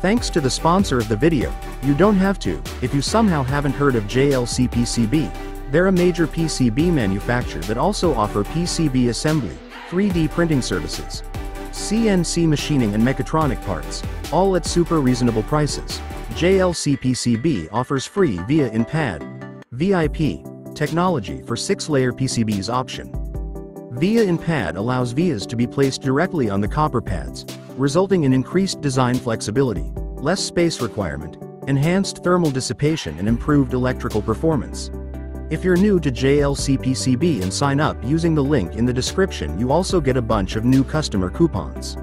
Thanks to the sponsor of the video, you don't have to, if you somehow haven't heard of JLC PCB. They're a major PCB manufacturer that also offer PCB assembly, 3D printing services, CNC machining and mechatronic parts, all at super reasonable prices. JLC PCB offers free VIA in pad, VIP, technology for 6-layer PCBs option. VIA in pad allows vias to be placed directly on the copper pads, resulting in increased design flexibility, less space requirement, enhanced thermal dissipation and improved electrical performance. If you're new to JLCPCB and sign up using the link in the description you also get a bunch of new customer coupons.